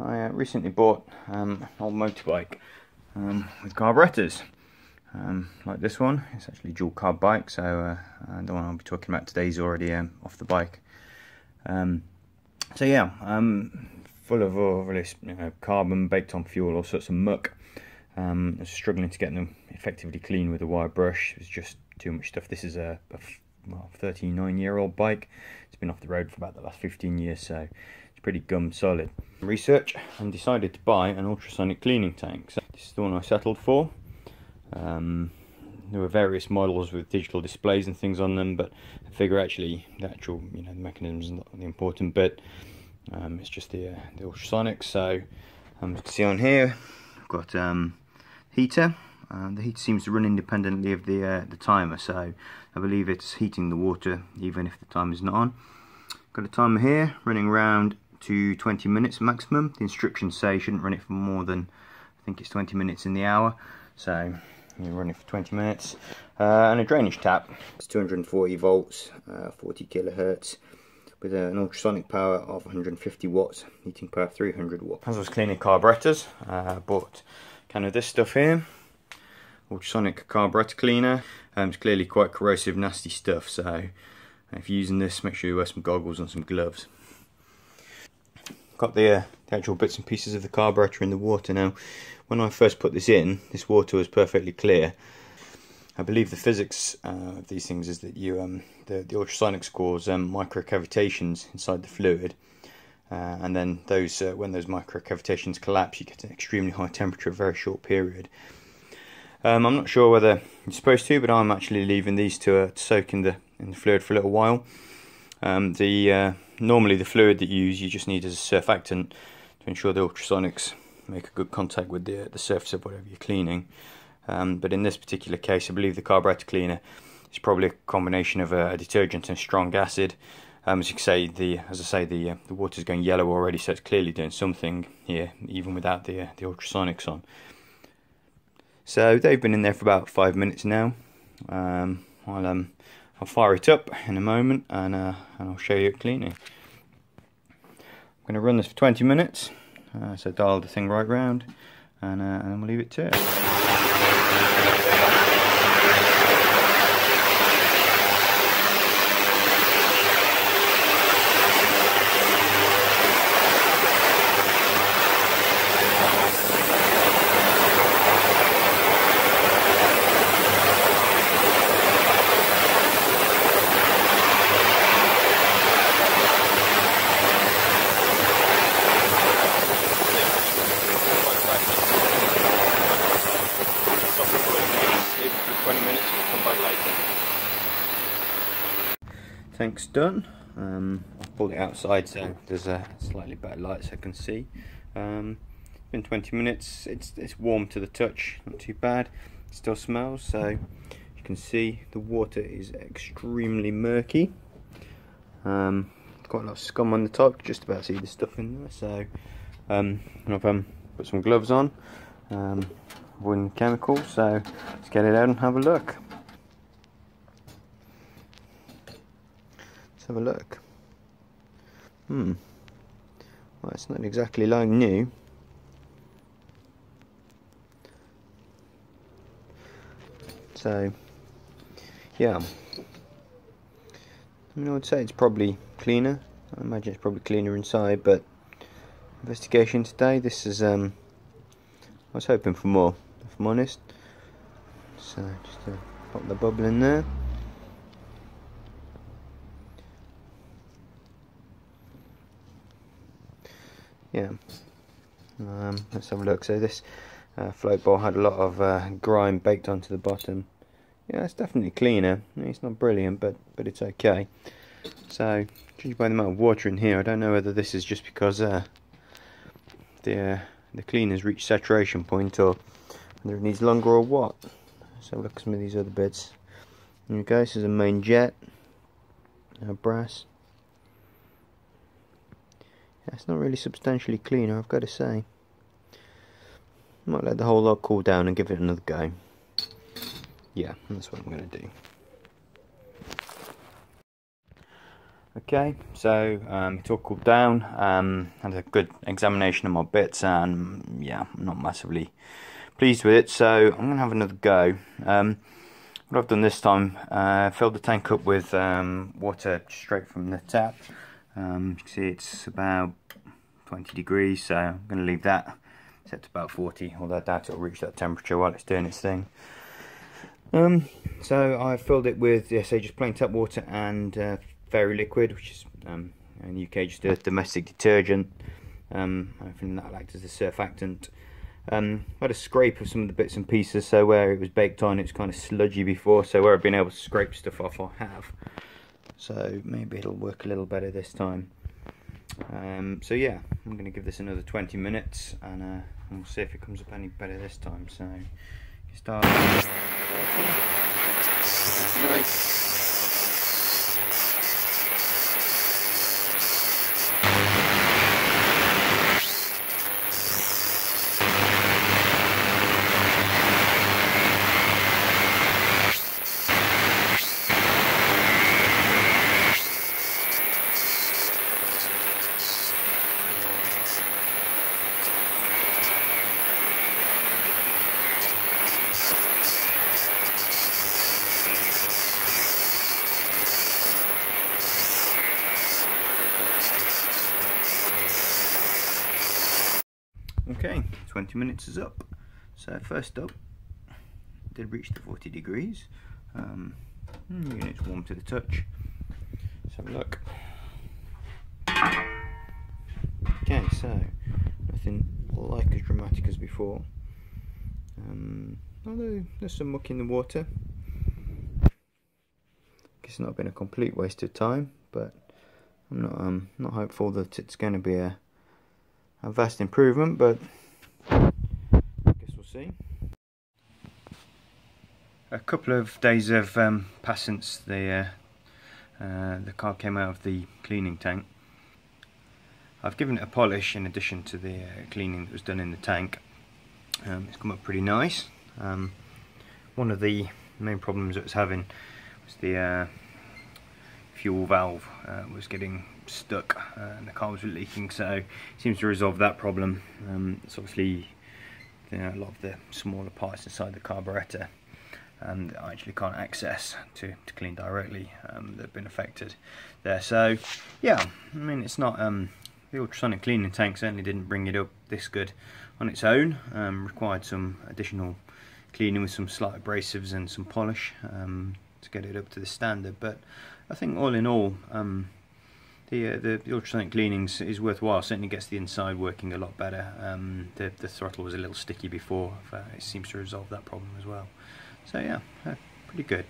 I uh, recently bought um, an old motorbike um, with carburetors um, like this one. It's actually dual carb bike so uh, the one I'll be talking about today is already um, off the bike. Um, so yeah, um, full of all this you know, carbon, baked on fuel, all sorts of muck. I was struggling to get them effectively clean with a wire brush. It was just too much stuff. This is a, a well, 39 year old bike. It's been off the road for about the last 15 years so it's pretty gum solid. Research and decided to buy an ultrasonic cleaning tank. So this is the one I settled for. Um, there were various models with digital displays and things on them, but I figure actually the actual you know mechanism is not the important bit. Um, it's just the uh, the ultrasonics. So um, you can see on here, I've got um, heater. Uh, the heater seems to run independently of the uh, the timer, so I believe it's heating the water even if the timer is not on. Got a timer here running around to 20 minutes maximum. The instructions say you shouldn't run it for more than I think it's 20 minutes in the hour. So you run it for 20 minutes. Uh, and a drainage tap. It's 240 volts, uh, 40 kilohertz with an ultrasonic power of 150 watts, heating power 300 watts. As I was cleaning carburetors, uh, bought kind of this stuff here. Ultrasonic carburetor cleaner. Um, it's clearly quite corrosive, nasty stuff, so if you're using this, make sure you wear some goggles and some gloves. Got the, uh, the actual bits and pieces of the carburetor in the water now. When I first put this in, this water was perfectly clear. I believe the physics uh, of these things is that you um, the, the ultrasonics cause um, microcavitations inside the fluid, uh, and then those uh, when those microcavitations collapse, you get an extremely high temperature, a very short period. Um, I'm not sure whether you're supposed to, but I'm actually leaving these to, uh, to soak in the in the fluid for a little while. Um, the uh, normally the fluid that you use you just need as a surfactant to ensure the ultrasonics make a good contact with the the surface of whatever you're cleaning. Um, but in this particular case, I believe the carburetor cleaner is probably a combination of a, a detergent and strong acid. Um, as you can say, the as I say, the uh, the going yellow already, so it's clearly doing something here, even without the uh, the ultrasonics on. So they've been in there for about five minutes now. Um, I'll um, I'll fire it up in a moment and uh, and I'll show you it cleaning. Going to run this for 20 minutes, uh, so dial the thing right round, and, uh, and we'll leave it to it. Tank's done. Um, I've pulled it outside so there's a slightly better light so I can see. Um, been 20 minutes, it's, it's warm to the touch, not too bad. It still smells so you can see the water is extremely murky. Um, quite a lot of scum on the top, just about see the stuff in there. So I've um, put some gloves on, um, avoiding chemicals. So let's get it out and have a look. Have a look. Hmm. Well, it's not exactly like new. So, yeah. I mean, I would say it's probably cleaner. I imagine it's probably cleaner inside, but investigation today, this is, um, I was hoping for more, if I'm honest. So, just to pop the bubble in there. Yeah. Um, let's have a look. So this uh, float bowl had a lot of uh, grime baked onto the bottom. Yeah it's definitely cleaner. It's not brilliant but but it's okay. So judging by the amount of water in here I don't know whether this is just because uh, the uh, the cleaner's reached saturation point or whether it needs longer or what. A look at some of these other bits. Okay this is a main jet. Brass it's not really substantially cleaner, I've got to say. Might let the whole lot cool down and give it another go. Yeah, that's what I'm going to do. Okay, so um, it's all cooled down. Um, had a good examination of my bits, and yeah, I'm not massively pleased with it. So I'm gonna have another go. Um, what I've done this time, uh, filled the tank up with um, water straight from the tap. Um, you can see it's about 20 degrees, so I'm going to leave that set to about 40, although I doubt it'll reach that temperature while it's doing its thing. Um, so I filled it with, yes, say just plain tap water and uh, fairy liquid, which is um, in UK just a domestic detergent. Um, I think that acts as a surfactant. Um, I had a scrape of some of the bits and pieces, so where it was baked on, it's kind of sludgy before, so where I've been able to scrape stuff off, I have. So maybe it'll work a little better this time. Um, so yeah, I'm going to give this another 20 minutes, and, uh, we'll see if it comes up any better this time. So, start. Okay, 20 minutes is up. So first up, did reach the 40 degrees. Um, hmm, unit's warm to the touch. Let's have a look. Okay, so nothing like as dramatic as before. Um, although there's some muck in the water. It's not been a complete waste of time, but I'm not um, not hopeful that it's going to be a a vast improvement, but I guess we'll see. A couple of days have um, passed since the uh, uh, the carb came out of the cleaning tank. I've given it a polish in addition to the uh, cleaning that was done in the tank. Um, it's come up pretty nice. Um, one of the main problems it was having was the uh, fuel valve uh, was getting stuck uh, and the carb was leaking so it seems to resolve that problem. Um, it's obviously you know, a lot of the smaller parts inside the carburetor and I actually can't access to, to clean directly um, that have been affected there. So yeah I mean it's not um, the ultrasonic cleaning tank certainly didn't bring it up this good on its own um, required some additional cleaning with some slight abrasives and some polish um, to get it up to the standard but I think all in all, um, the, uh, the, ultrasonic cleanings is worthwhile. Certainly gets the inside working a lot better. Um, the the throttle was a little sticky before. It seems to resolve that problem as well. So yeah, uh, pretty good.